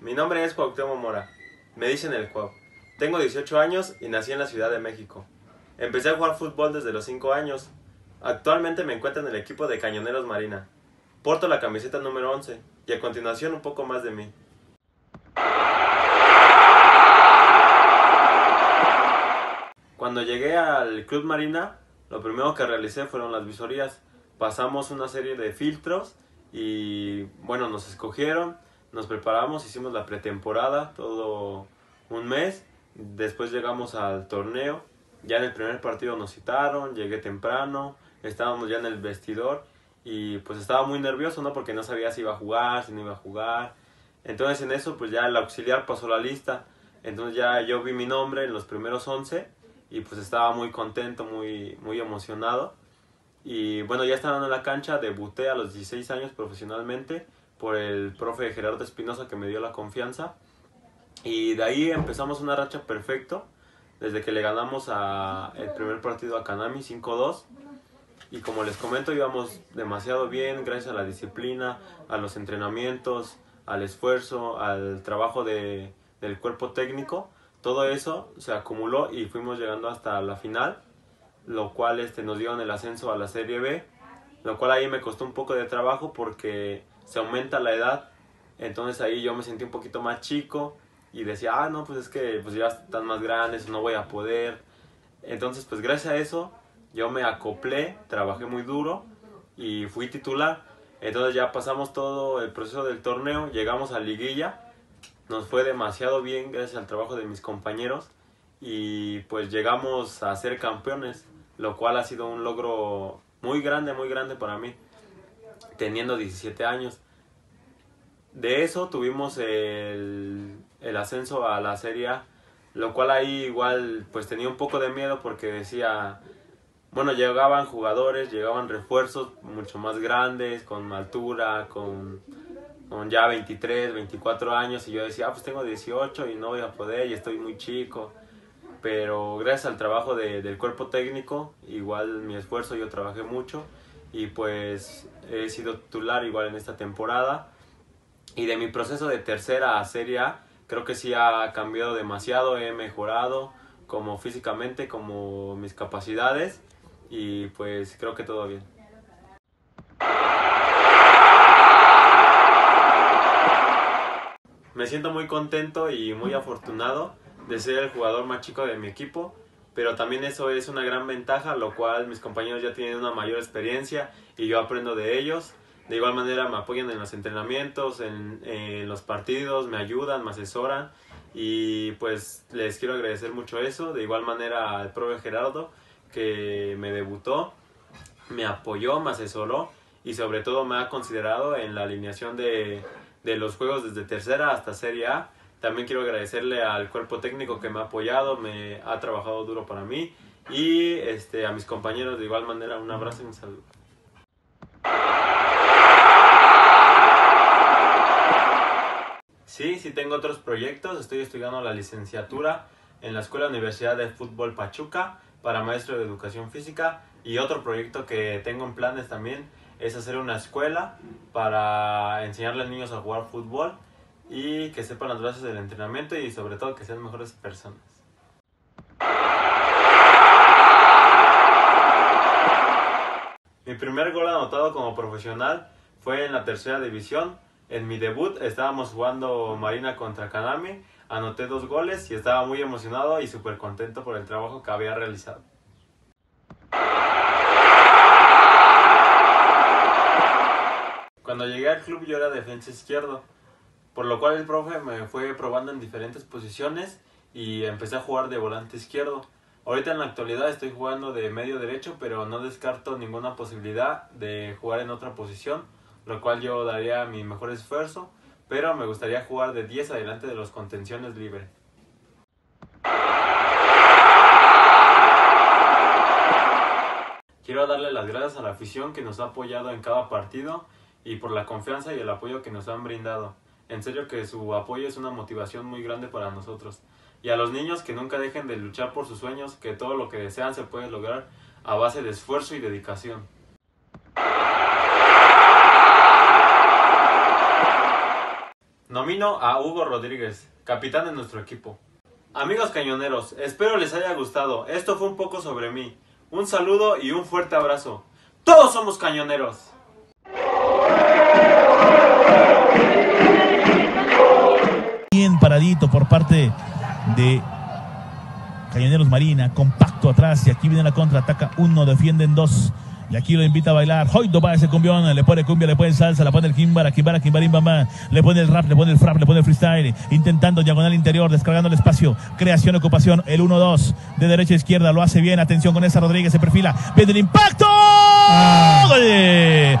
Mi nombre es Cuauhtémoc Mora. Me dicen el Cuau. Tengo 18 años y nací en la Ciudad de México. Empecé a jugar fútbol desde los 5 años. Actualmente me encuentro en el equipo de Cañoneros Marina. Porto la camiseta número 11 y a continuación un poco más de mí. Cuando llegué al Club Marina, lo primero que realicé fueron las visorías. Pasamos una serie de filtros y bueno, nos escogieron, nos preparamos, hicimos la pretemporada todo un mes. Después llegamos al torneo. Ya en el primer partido nos citaron, llegué temprano, estábamos ya en el vestidor y pues estaba muy nervioso, ¿no? Porque no sabía si iba a jugar, si no iba a jugar. Entonces en eso pues ya el auxiliar pasó la lista. Entonces ya yo vi mi nombre en los primeros 11 y pues estaba muy contento, muy, muy emocionado. Y bueno, ya estando en la cancha, debuté a los 16 años profesionalmente por el profe Gerardo Espinosa que me dio la confianza. Y de ahí empezamos una racha perfecto, desde que le ganamos a el primer partido a Kanami 5-2. Y como les comento, íbamos demasiado bien gracias a la disciplina, a los entrenamientos, al esfuerzo, al trabajo de, del cuerpo técnico todo eso se acumuló y fuimos llegando hasta la final, lo cual este, nos dio el ascenso a la Serie B, lo cual ahí me costó un poco de trabajo porque se aumenta la edad, entonces ahí yo me sentí un poquito más chico y decía, ah, no, pues es que pues ya están más grandes, no voy a poder. Entonces, pues gracias a eso, yo me acoplé, trabajé muy duro y fui titular. Entonces ya pasamos todo el proceso del torneo, llegamos a liguilla nos fue demasiado bien gracias al trabajo de mis compañeros y pues llegamos a ser campeones, lo cual ha sido un logro muy grande, muy grande para mí, teniendo 17 años. De eso tuvimos el, ascenso a la Serie A, lo cual ahí igual pues tenía un poco de miedo porque decía, bueno, llegaban jugadores, llegaban refuerzos mucho más grandes, con altura, con con ya 23, 24 años y yo decía, ah, pues tengo 18 y no voy a poder y estoy muy chico. Pero gracias al trabajo de, del cuerpo técnico, igual mi esfuerzo, yo trabajé mucho y pues he sido titular igual en esta temporada. Y de mi proceso de tercera a Serie A, creo que sí ha cambiado demasiado, he mejorado como físicamente, como mis capacidades y pues creo que todo bien. Me siento muy contento y muy afortunado de ser el jugador más chico de mi equipo, pero también eso es una gran ventaja, lo cual mis compañeros ya tienen una mayor experiencia y yo aprendo de ellos. De igual manera me apoyan en los entrenamientos, en, los partidos, me ayudan, me asesoran y pues les quiero agradecer mucho eso. De igual manera al profe Gerardo que me debutó, me apoyó, me asesoró y sobre todo me ha considerado en la alineación de, de los juegos desde tercera hasta Serie A. También quiero agradecerle al cuerpo técnico que me ha apoyado, me ha trabajado duro para mí. Y este, a mis compañeros de igual manera un abrazo y un saludo. Sí, sí tengo otros proyectos, estoy estudiando la licenciatura en la Escuela Universidad de Fútbol Pachuca para maestro de educación física. Y otro proyecto que tengo en planes también es hacer una escuela para enseñarle a niños a jugar fútbol y que sepan las bases del entrenamiento y sobre todo que sean mejores personas. Mi primer gol anotado como profesional fue en la tercera división. En mi debut estábamos jugando Marina contra Kanami, anoté dos goles y estaba muy emocionado y súper contento por el trabajo que había realizado. Cuando llegué al club yo era defensa izquierdo, por lo cual el profe me fue probando en diferentes posiciones y empecé a jugar de volante izquierdo. Ahorita en la actualidad estoy jugando de medio derecho, pero no descarto ninguna posibilidad de jugar en otra posición, lo cual yo daría mi mejor esfuerzo, pero me gustaría jugar de 10 adelante de los contenciones libres. Quiero darle las gracias a la afición que nos ha apoyado en cada partido y por la confianza y el apoyo que nos han brindado. En serio que su apoyo es una motivación muy grande para nosotros. Y a los niños que nunca dejen de luchar por sus sueños, que todo lo que desean se puede lograr a base de esfuerzo y dedicación. Nomino a Hugo Rodríguez, capitán de nuestro equipo. Amigos cañoneros, espero les haya gustado. Esto fue un poco sobre mí. Un saludo y un fuerte abrazo. Todos somos cañoneros. Paradito por parte de Cañoneros Marina, compacto atrás y aquí viene la contra, ataca uno, defienden dos. Y aquí lo invita a bailar. Hoy va ese cumbión. Le pone cumbia, le pone salsa, le pone el kimbara, kimbara, kimbarim, bamba. Le pone el rap, le pone el frap, le pone el freestyle. Intentando diagonal interior, descargando el espacio. Creación, ocupación. El 1-2 de derecha a izquierda. Lo hace bien. Atención con esa Rodríguez. Se perfila. Viene el impacto. ¡Gol!